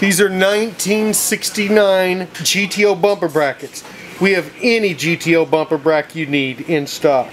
These are 1969 GTO bumper brackets. We have any GTO bumper bracket you need in stock.